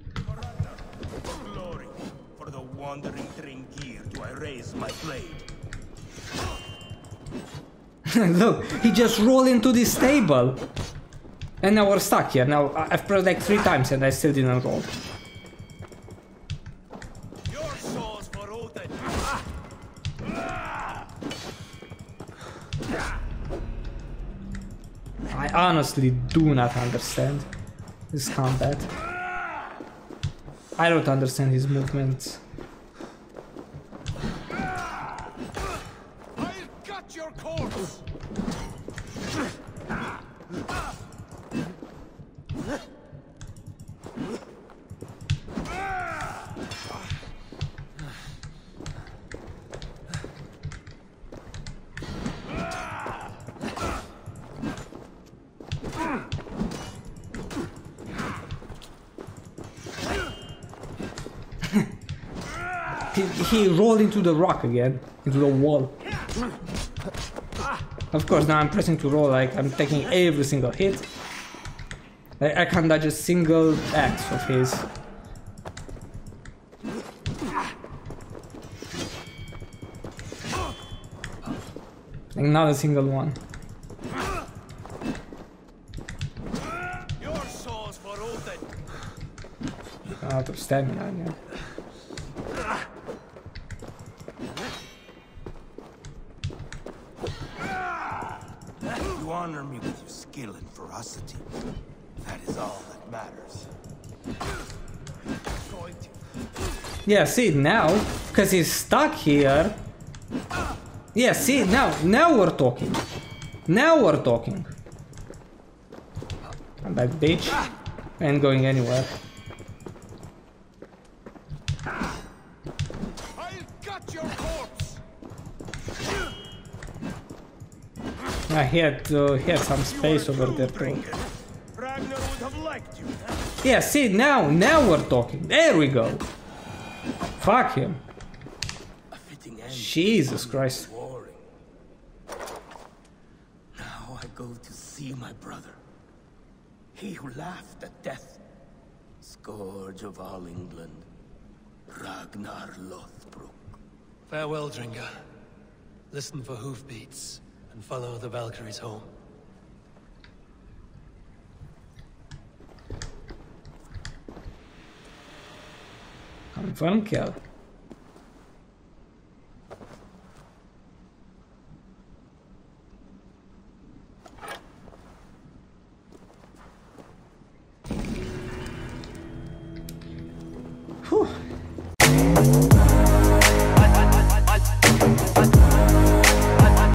For glory, for the wandering Drengir do I raise my blade. Look, he just rolled into this table. And now we're stuck here. Now I've pressed like three times and I still didn't roll. Your souls for Odin. I honestly do not understand this combat. I don't understand his movements. I'll cut your. He, he rolled into the rock again, into the wall. Of course, now I'm pressing to roll like I'm taking every single hit. I, I can't dodge a single axe of his. Like not a single one. Your souls for Odin. Out of stamina again. You honor me with your skill and ferocity. That is all that matters. Yeah, see now, because he's stuck here. Yeah, see now, now we're talking. Now we're talking. I'm back, bitch. Ain't going anywhere. I'll cut your corpse. I had, uh, he had some space over there too. Ragnar would have liked you. Yeah, see now, now we're talking. There we go. Fuck him. A fitting end. Jesus Christ. Now I go to see my brother. He who laughed at death. Scourge of all England. Ragnar Lothbrok. Farewell, Dringa. Listen for hoofbeats and follow the Valkyries home. Confirm kill. Whew.